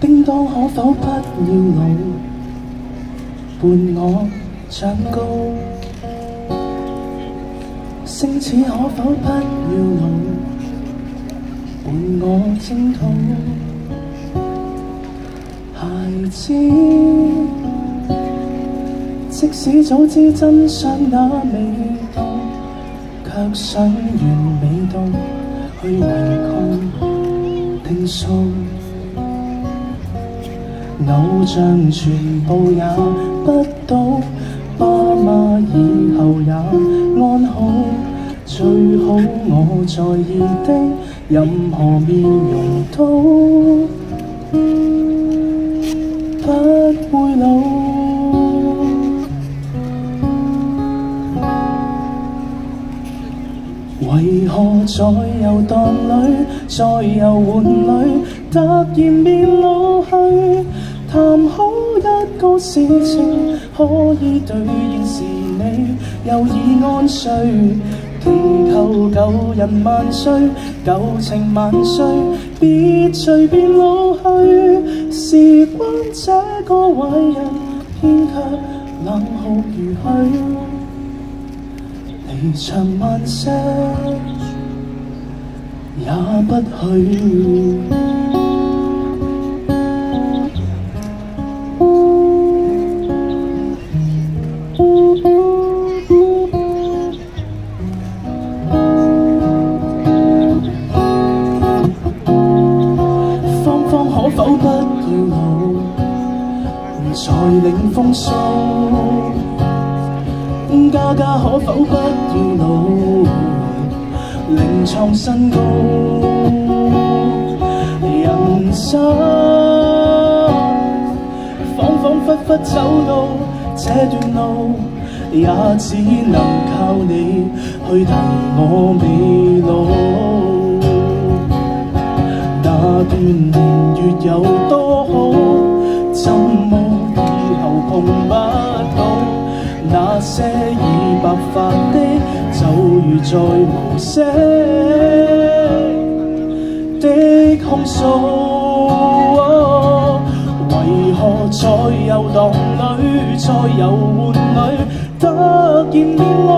叮当可否不要老，伴我长高？星矢可否不要老，伴我征讨？孩子，即使早知真相那味道，却想完美到去违抗定数。偶像全部也不到，爸妈以后也安好。最好我在意的任何面容都为何在游荡里，在游玩里，突然变老去？谈好一个事情，可以兑现时，你又已安睡。祈求旧人万岁，旧情万岁，别随便老去。时光这个坏人，偏却冷酷如许。离场慢些，也不许。否不要老，才领风骚。家家可否不要老，另创新高。人生恍恍惚惚走到这段路，也只能靠你去提我未老。那段年月有那些已白发的，就如在无声的控诉。为何在游荡里，在游玩里，突然变老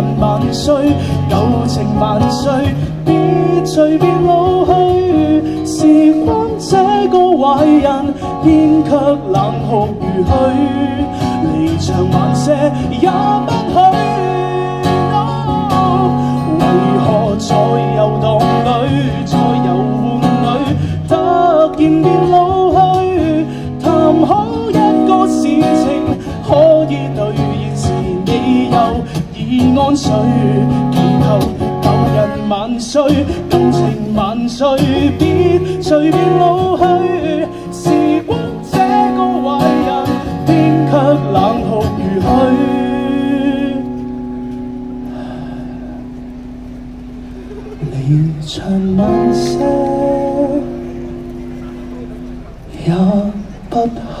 人万岁，旧情万岁，别随便老去。时光这个坏人，偏却冷酷如许，离场晚些也不许。安睡。祈求旧人万岁，旧情万岁，别随便老去。时光这个坏人，偏却冷酷如许。离场晚些，也不许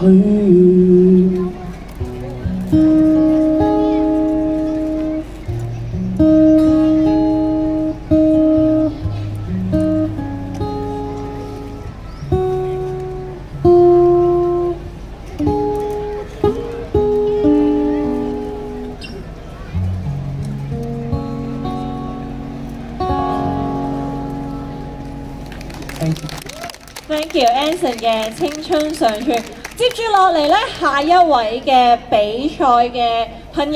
Thank you Anson 嘅青春上傳。接住落嚟咧，下一位嘅比賽嘅朋友。